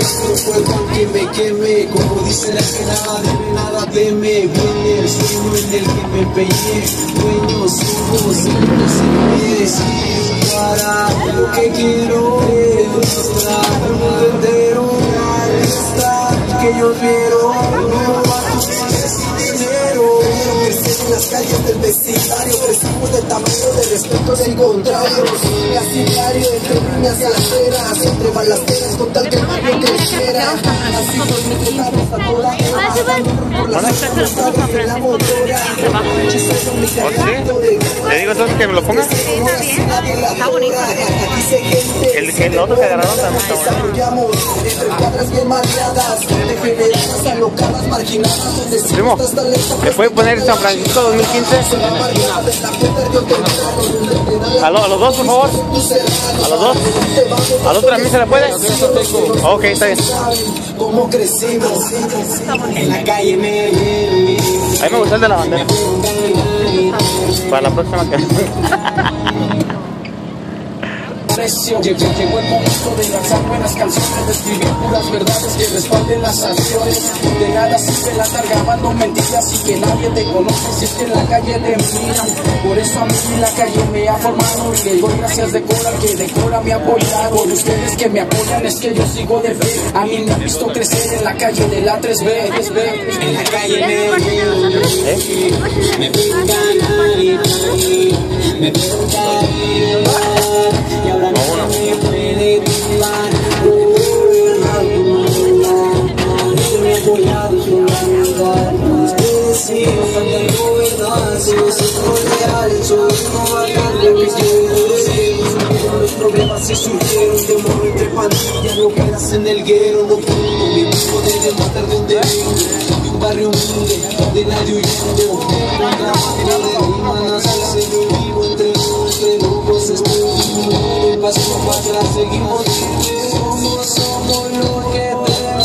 no fue aunque me queme Como dicen es que nada debe, nada teme. Viene el sueño en el que me empeñé. Dueño, sigo, sigo, sin Para lo que quiero demostrar Al mundo entero. Está que yo quiero No va a dinero. Quiero crecer en las calles del vecindario respetos encontrados Casi diario entre niñas y aceras Entre balaceras con tal que el barrio creciera Así nos enfrentamos a toda hora Por las de la motora. ¿Le digo entonces que me lo ponga? Está bonito. El, que agarraron también está bueno. Desarrollamos entre cuadras bien mareadas Degeneradas, alocadas, marginadas Donde Primo, ¿le puede poner San Francisco 2015? A, lo- a los dos, por favor. A los dos. ¿Al otro también se le puede? Ok, está bien. Cómo crecimos en la calle me A mí me gusta el de la bandera. Para la próxima que... precio. Lle- lle- Llegó el momento de lanzar buenas canciones, de escribir puras verdades que respalden las acciones. De nada sirve la grabando mentiras y que nadie te conoce si es que en la calle te miran. Por eso a mí la calle me ha formado y le doy gracias de cora que de cora me ha apoyado. Por ustedes que me apoyan es que yo sigo de fe. A mí me han visto crecer en la calle de la 3B. 3B. en la calle me ¿Eh? me pintan y me y Sigo siendo leal, yo bajar la que yo los problemas se surgieron de entre pandillas No quedas en el guero, no puedo Mi hijo de demostrar de donde vengo De un barrio humilde, de nadie huyendo Un trabajo de rimas, hacerse lo vivo Entre dos, entre estoy vivo Un paso para atrás, seguimos Somos, somos lo que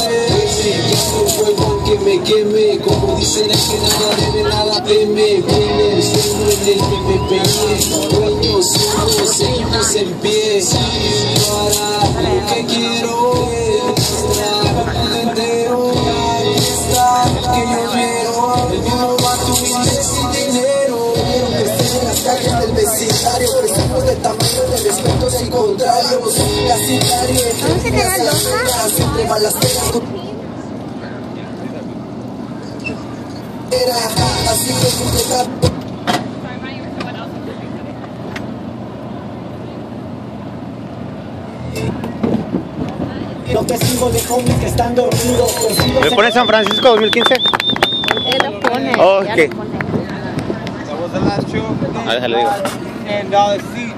debe Yo fuego que me queme Como dicen es que nada debe, nada teme Viene el sueño en el que me pegué Dueños somos, seguimos en pie Para lo que quiero demostrar al mundo entero Ahí está, que yo quiero El mismo vato vive sin dinero. Quiero crecer en las calles del vecindario Crecimos de tamaño de respetos y contrarios Casi entre niñas y aceras Entre balaceras con era completar Los testigos de homies que están dormidos ¿Le pone San Francisco 2015? Él lo pone. Ok. lo. That was the last show. A ver, se le digo. And uh, see,